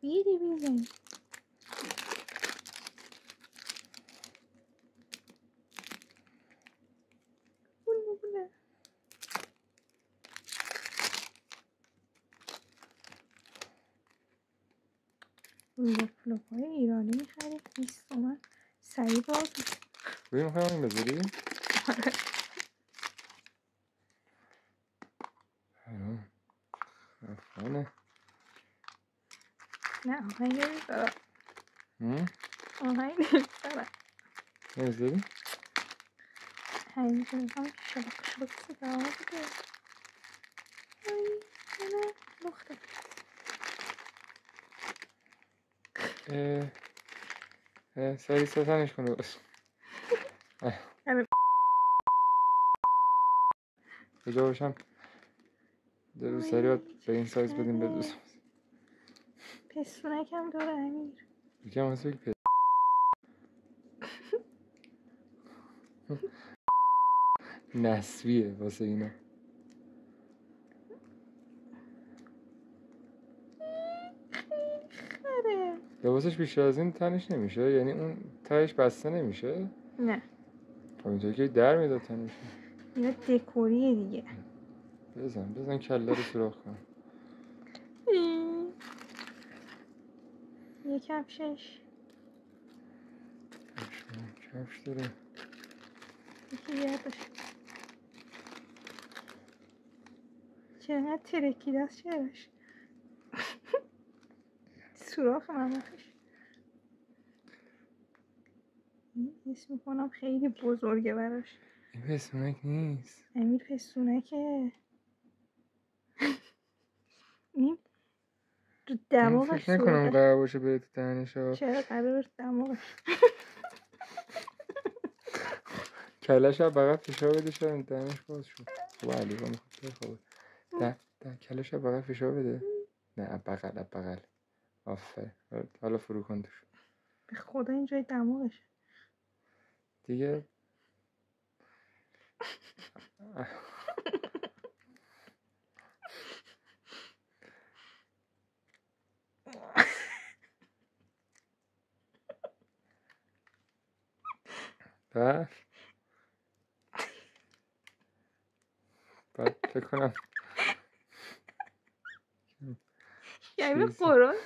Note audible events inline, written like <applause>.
بیزنی بونه بونه لپ های ایرانی می‌خریم 20 تومن. سریع باز میشه. روی می‌خوای آهنگ نمی‌ذارم هم؟ آهنگ نمی‌ذارم نمی‌ذاری؟ همینجا می‌خوام شلق شلق صدا بده آی نه لخته اه، اه، سری ستنش کن بس همین. کجا باشم دو سری باید به این سایز بدیم به دوست پستونکم داره امیر. یکم واسه یک نسویه واسه اینا. لباسش بیشتر از این تنش نمیشه یعنی اون تهش بسته نمیشه؟ نه. خب اینطوری که در می‌داد تنش. اینا دکوریه دیگه. بزن بزن کله رو سوراخ کن. یکم شش کفش داره. یکی گردش چقدر ترکیده است چرش <laughs> سوراخ این حس می‌کنم خیلی بزرگه براش. این پسمونک نیست. امیر پستونکه <laughs> این تو دماغش فکر نکنم قرار باشه بره تو دهنش. چرا قرار دماغش کلش هم بقیه فشار بده شاید دهنش باز شد. خب علی با می‌خواد بخوابه ده ده کلش هم بقیه فشار بده. نه بغل بغل. آفر حالا فرو کن توش. به خدا اینجای دماغش دیگه بعد بعد فکر کنم یعنی. قرآن قرآن